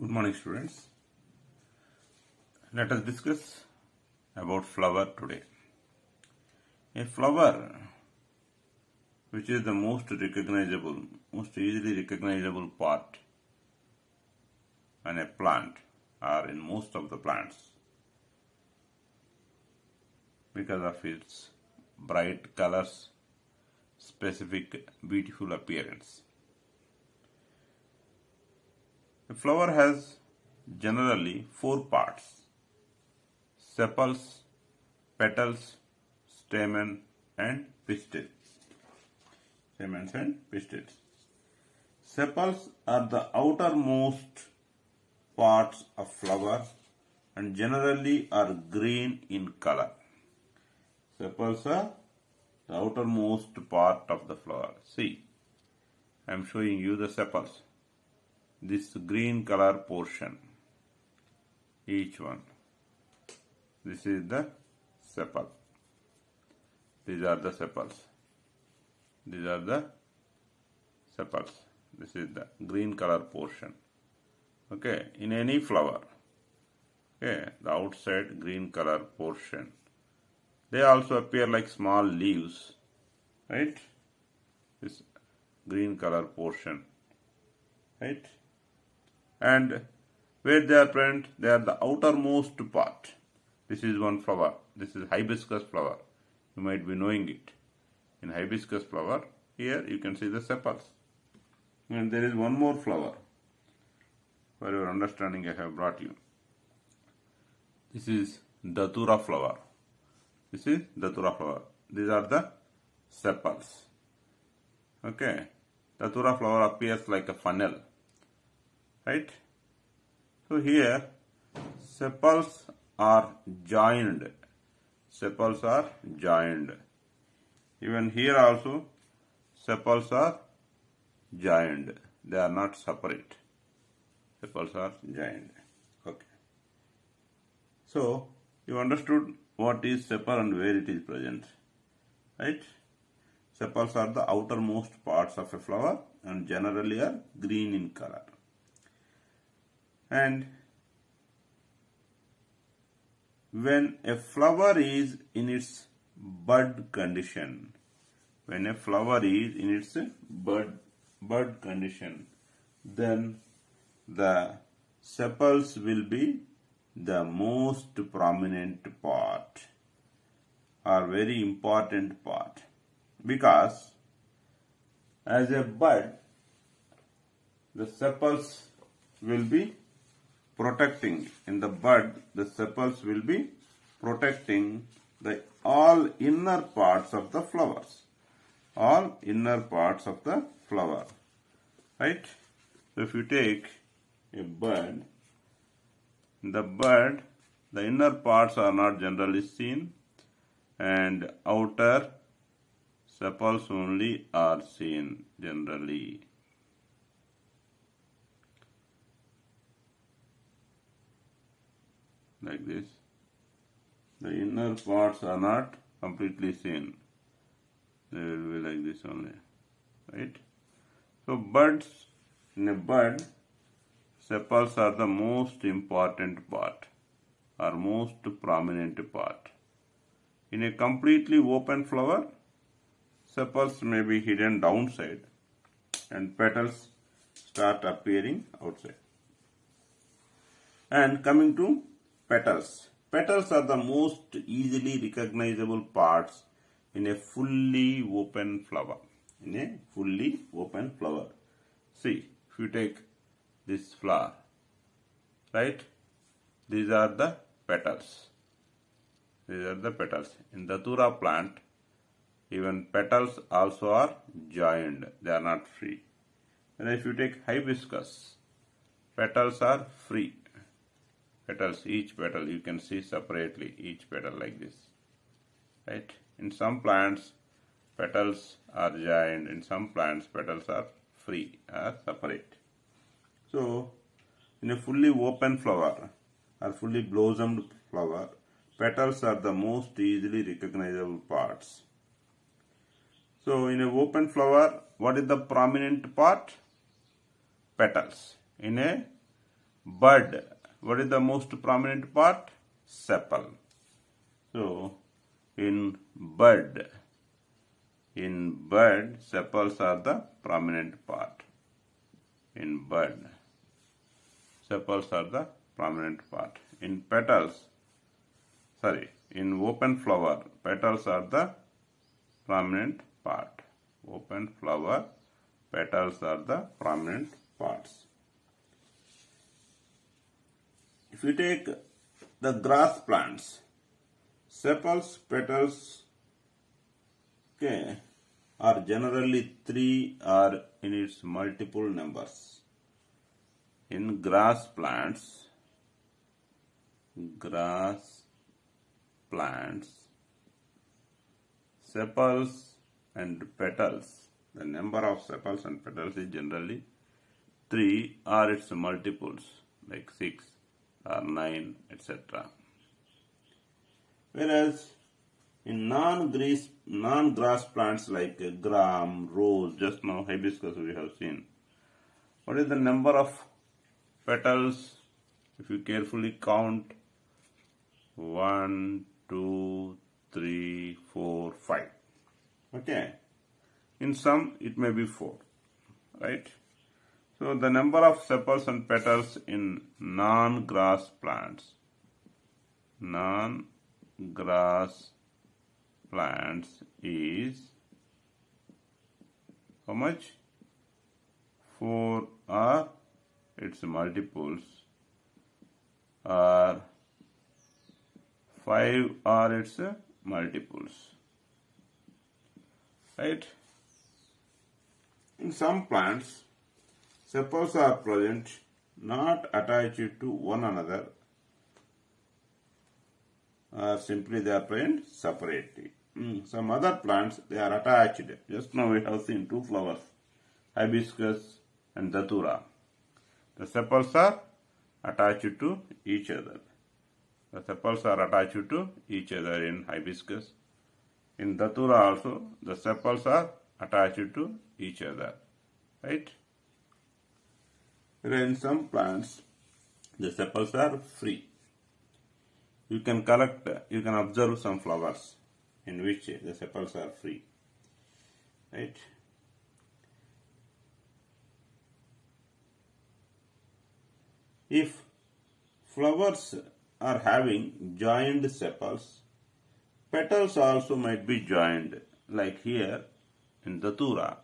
Good morning students. Let us discuss about flower today. A flower which is the most recognizable, most easily recognizable part on a plant or in most of the plants because of its bright colors, specific beautiful appearance. A flower has generally four parts sepals, petals, stamen, and pistil. Stamens and pistils. Sepals are the outermost parts of flower and generally are green in color. Sepals are the outermost part of the flower. See, I am showing you the sepals this green color portion each one. This is the sepal. These are the sepals. These are the sepals. This is the green color portion. Okay in any flower okay the outside green color portion they also appear like small leaves right? This green color portion right and where they are present they are the outermost part. This is one flower. This is hibiscus flower. You might be knowing it. In hibiscus flower here you can see the sepals. And there is one more flower. For your understanding i have brought you. This is datura flower. This is datura flower. These are the sepals. Okay. Datura flower appears like a funnel right? So here sepals are joined. Sepals are joined. Even here also sepals are joined. They are not separate. Sepals are joined. Okay. So you understood what is sepal and where it is present. Right? Sepals are the outermost parts of a flower and generally are green in color and when a flower is in its bud condition when a flower is in its bud bud condition then the sepals will be the most prominent part or very important part. Because as a bud the sepals will be protecting. In the bud the sepals will be protecting the all inner parts of the flowers. All inner parts of the flower. Right? So if you take a bud the bud the inner parts are not generally seen and outer sepals only are seen generally like this. The inner parts are not completely seen. They will be like this only. Right? So buds, in a bud, sepals are the most important part or most prominent part. In a completely open flower, sepals may be hidden downside and petals start appearing outside. And coming to petals. Petals are the most easily recognizable parts in a fully open flower. In a fully open flower. See, if you take this flower, right? These are the petals. These are the petals. In the Datura plant, even petals also are joined. They are not free. And if you take hibiscus, petals are free petals each petal you can see separately each petal like this right? In some plants petals are joined in some plants petals are free are separate. So in a fully open flower or fully blossomed flower petals are the most easily recognizable parts. So in a open flower what is the prominent part? Petals. In a bud. What is the most prominent part? Sepal. So, in bud, in bud, sepals are the prominent part. In bud, sepals are the prominent part. In petals, sorry, in open flower, petals are the prominent part. Open flower, petals are the prominent parts. You take the grass plants, sepals, petals, okay, are generally three or in its multiple numbers. In grass plants, grass plants, sepals and petals, the number of sepals and petals is generally 3 or its multiples like 6 or 9 etc. Whereas in non-grass non-grass plants like gram, rose, just now hibiscus we have seen. What is the number of petals? If you carefully count, one, two, three, four, five. Okay. In some, it may be four. Right. So the number of sepals and petals in non-grass plants, non-grass plants is how much? 4 or its multiples are 5 or its multiples. Right? In some plants, sepals are present not attached to one another or simply they are present separately. Mm, Some other plants they are attached. Just now we have seen two flowers, hibiscus and datura. The sepals are attached to each other. The sepals are attached to each other in hibiscus. In datura also the sepals are attached to each other. Right? In some plants the sepals are free. You can collect, you can observe some flowers in which the sepals are free. Right? If flowers are having joined sepals, petals also might be joined. Like here in Datura,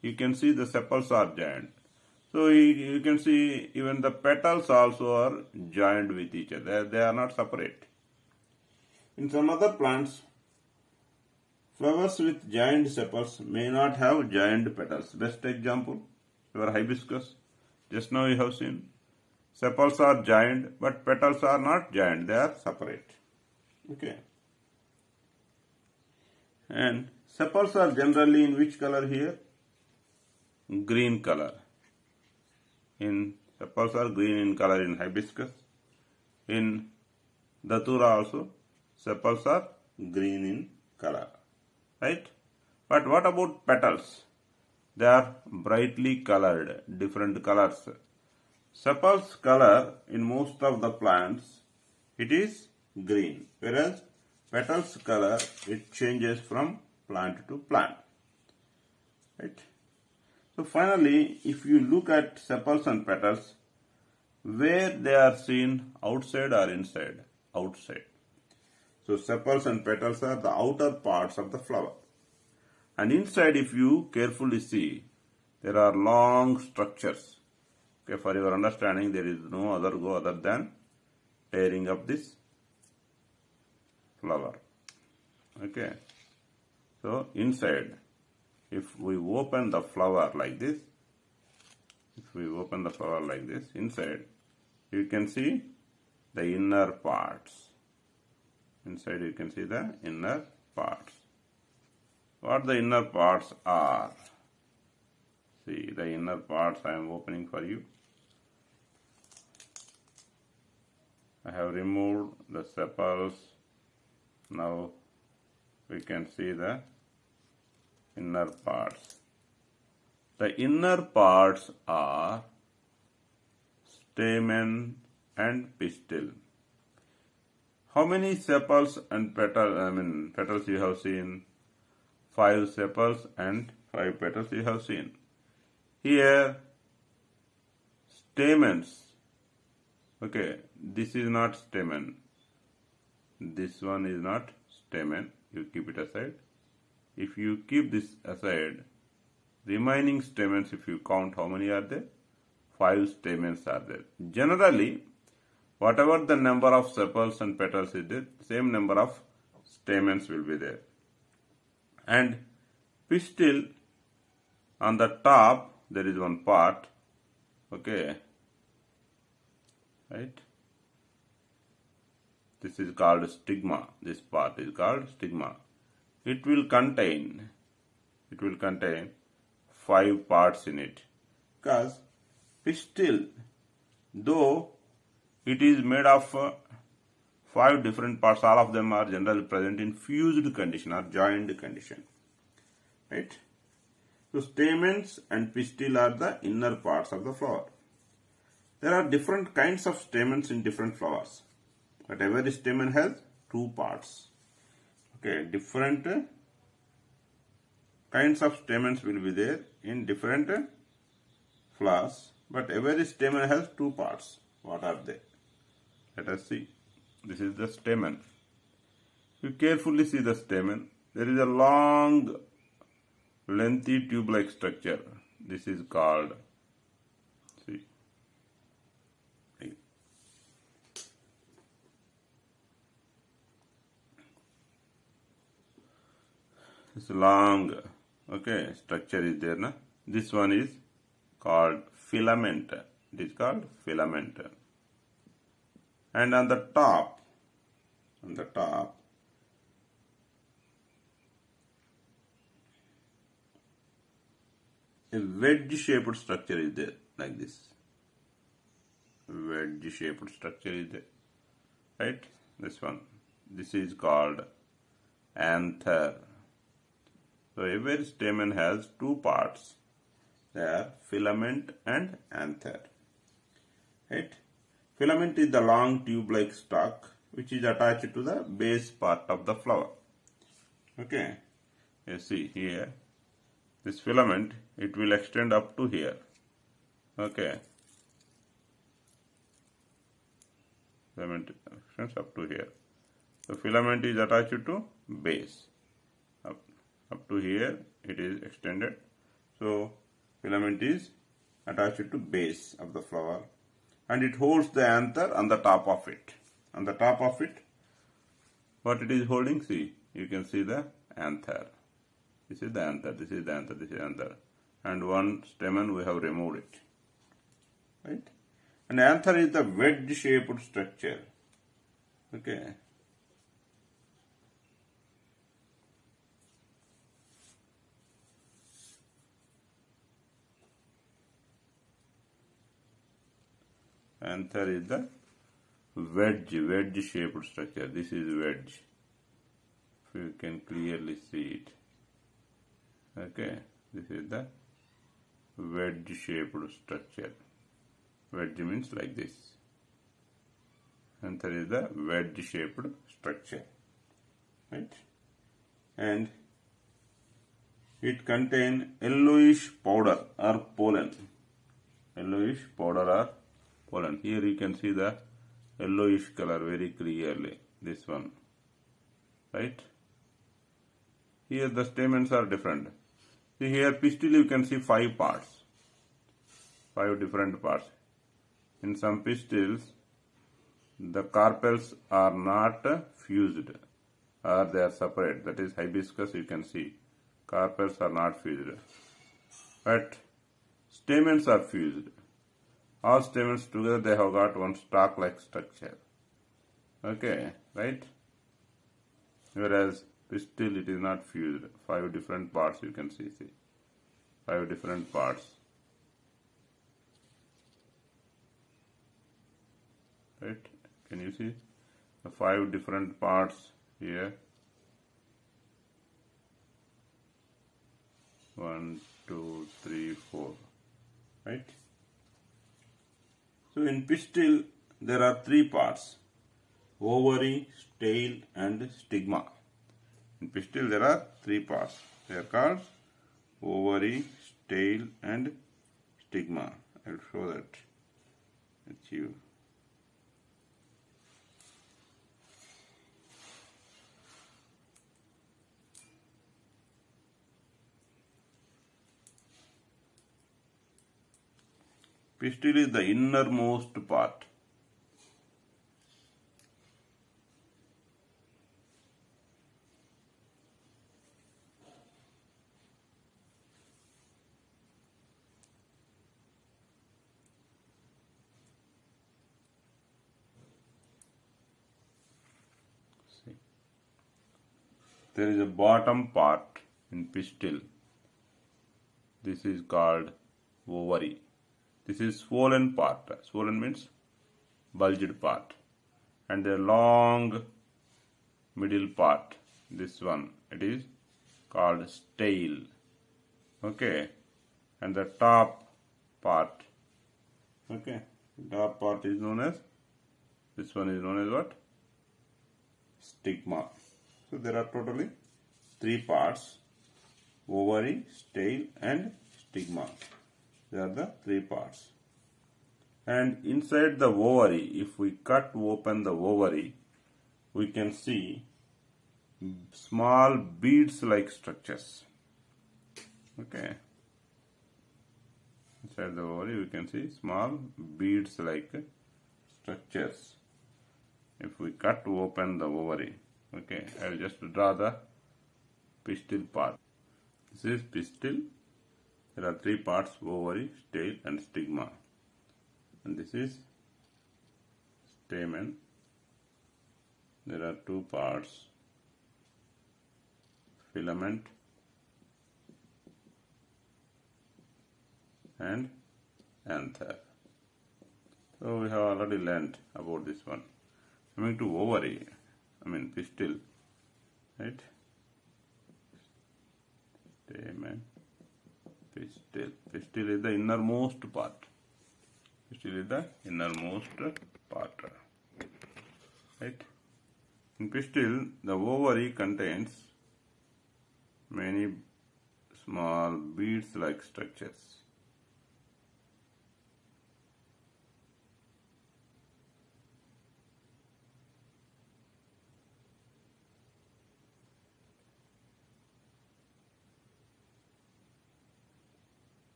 you can see the sepals are joined. So you, can see even the petals also are joined with each other. They are not separate. In some other plants, flowers with joined sepals may not have joined petals. Best example, your hibiscus. Just now you have seen. Sepals are joined, but petals are not joined. They are separate. Okay. And sepals are generally in which color here? Green color. In sepals are green in color in hibiscus. In datura also, sepals are green in color. Right? But what about petals? They are brightly colored, different colors. Sepals color in most of the plants, it is green. Whereas petals color, it changes from plant to plant. Right? So finally, if you look at sepals and petals, where they are seen outside or inside? Outside. So sepals and petals are the outer parts of the flower. And inside, if you carefully see, there are long structures. Okay, for your understanding, there is no other go other than tearing up this flower. Okay. So inside, if we open the flower like this, if we open the flower like this, inside, you can see the inner parts. Inside you can see the inner parts. What the inner parts are? See the inner parts I am opening for you. I have removed the sepals. Now we can see the inner parts. The inner parts are stamen, and pistil. How many sepals and petals, I mean, petals you have seen? Five sepals and five petals you have seen. Here, stamens. Okay, this is not stamen. This one is not stamen. You keep it aside. If you keep this aside, remaining stamens, if you count how many are there? Five stamens are there. Generally, whatever the number of sepals and petals is there, same number of stamens will be there. And pistil, on the top, there is one part, okay, right? This is called stigma. This part is called stigma. It will contain, it will contain five parts in it. Because pistil, though it is made of uh, five different parts, all of them are generally present in fused condition or joined condition. Right? So stamens and pistil are the inner parts of the flower. There are different kinds of stamens in different flowers. But every stamen has two parts. Okay, different kinds of stamens will be there in different flowers. But every stamen has two parts. What are they? Let us see. This is the stamen. You carefully see the stamen. There is a long, lengthy tube-like structure. This is called, see, this long, okay, structure is there. Na? This one is called filament. It is called filament. And on the top, on the top, a wedge shaped structure is there like this wedge shaped structure is there right this one this is called anther so every stamen has two parts they are filament and anther. Right? Filament is the long tube like stalk which is attached to the base part of the flower. Okay? You see here this filament it will extend up to here. Okay? Filament extends up to here. The filament is attached to base up to here it is extended so filament is attached to base of the flower and it holds the anther on the top of it on the top of it what it is holding see you can see the anther this is the anther, this is the anther, this is the anther. And one stamen we have removed it. Right? And anther is the wedge shaped structure. Okay. Anther is the wedge, wedge shaped structure. This is wedge. If you can clearly see it. Okay this is the wedge shaped structure. Wedge means like this. And there is the wedge shaped structure. Right? And it contains yellowish powder or pollen. Yellowish powder or pollen here you can see the yellowish color very clearly this one right here the stamens are different See here pistil you can see five parts, five different parts. In some pistils, the carpels are not fused or they are separate. That is hibiscus you can see. Carpels are not fused. But stamens are fused. All stamens together they have got one stalk like structure. Okay, right? Whereas still it is not fused. Five different parts you can see see. Five different parts. Right? Can you see? The five different parts here. One two three four. Right So in pistil there are three parts ovary, style and stigma. In pistil there are three parts. They are called ovary, style and stigma. I will show that. Achieve. Pistil is the innermost part. See. There is a bottom part in pistil. This is called ovary. This is swollen part. Swollen means bulged part. And the long middle part. This one. It is called style. Okay. And the top part. Okay. Top part is known as. This one is known as what? Stigma. So there are totally three parts. Ovary, style and stigma. They are the three parts. And inside the ovary, if we cut open the ovary, we can see small beads like structures. Okay. Inside the ovary, we can see small beads like structures. If we cut to open the ovary, okay, I will just draw the pistil part. This is pistil there are three parts ovary, style and stigma. And this is stamen. There are two parts filament and anther. So we have already learnt about this one. Coming to ovary, I mean pistil, right? Stamen pistil. Pistil is the innermost part. Pistil is the innermost part. Right? In pistil, the ovary contains many small beads like structures.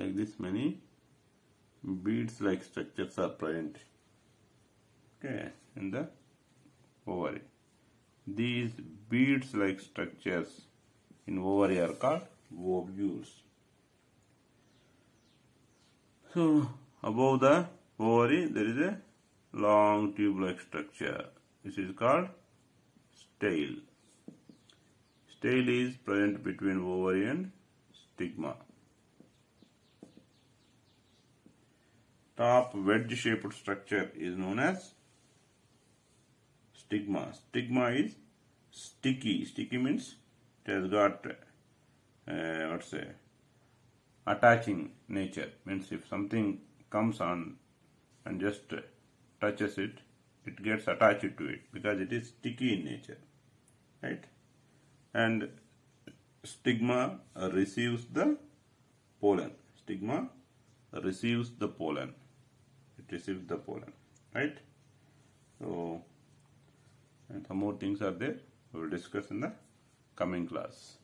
like this many beads like structures are present. Okay in the ovary. These beads like structures in ovary are called ovules. So above the ovary there is a long tube like structure. This is called style. Style is present between ovary and stigma top wedge shaped structure is known as stigma. Stigma is sticky. Sticky means it has got uh, what's say attaching nature. Means if something comes on and just touches it, it gets attached to it because it is sticky in nature, right? And stigma receives the pollen. Stigma receives the pollen it receives the pollen right? So and some more things are there. We will discuss in the coming class